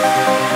Bye.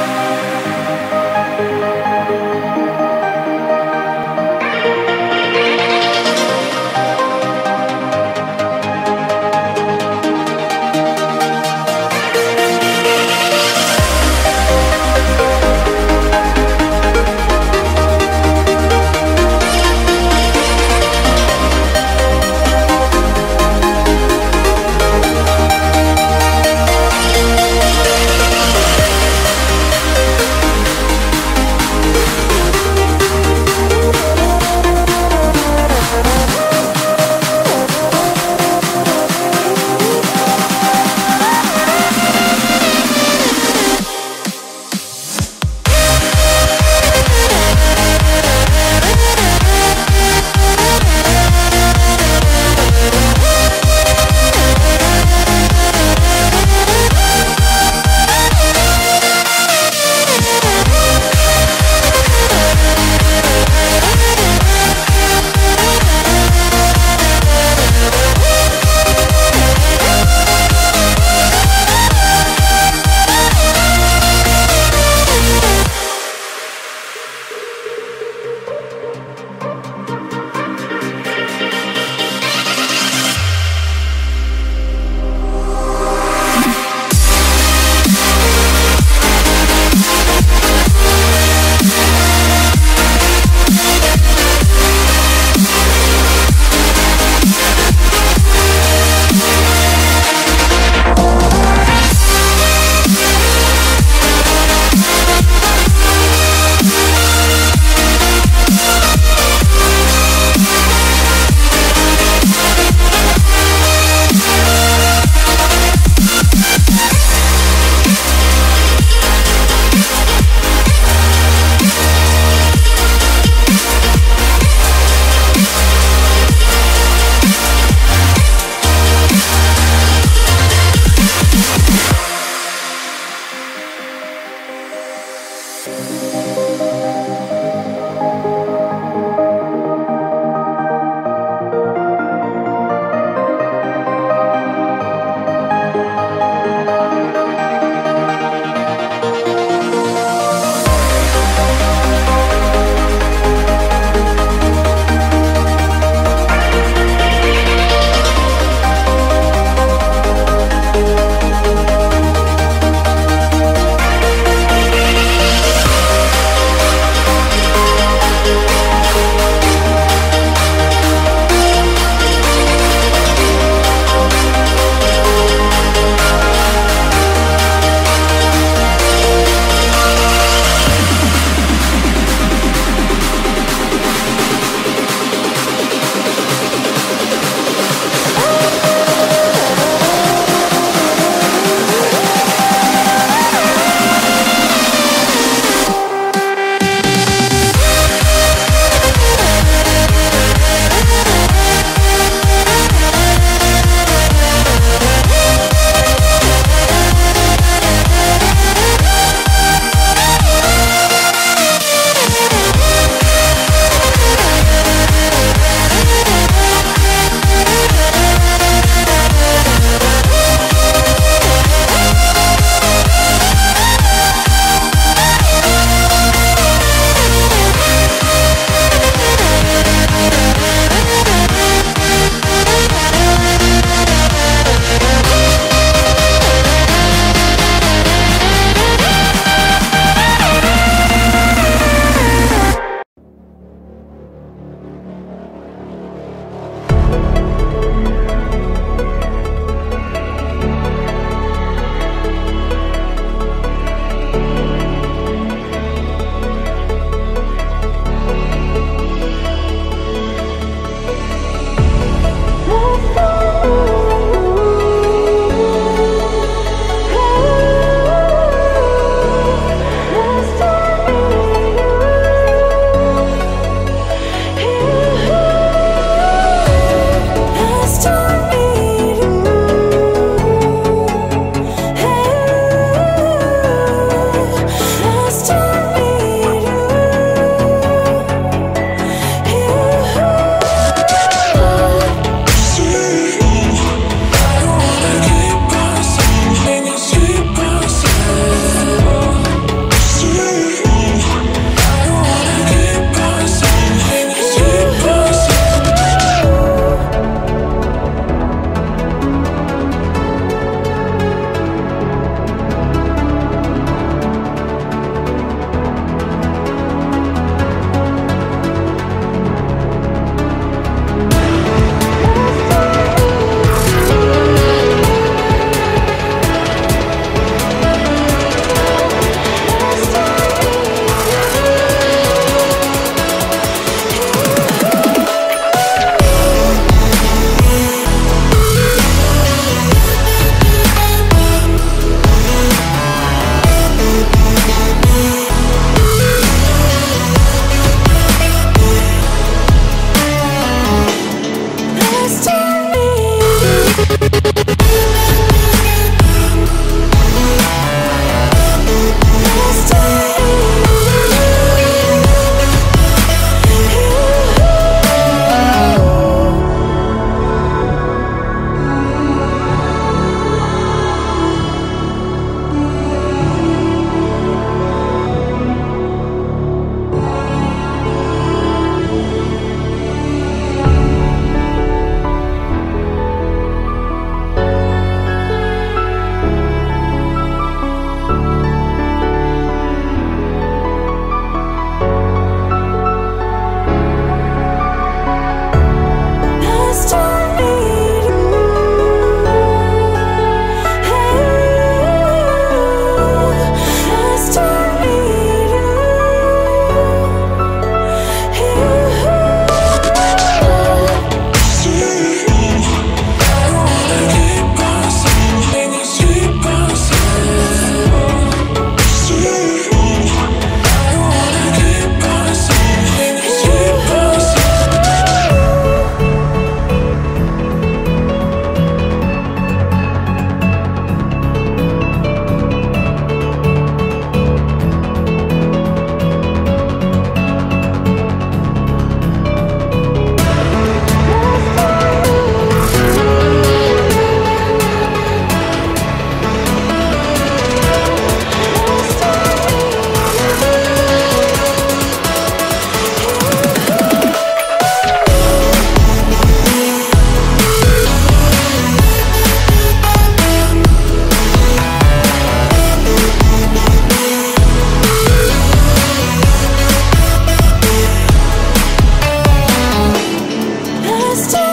this time.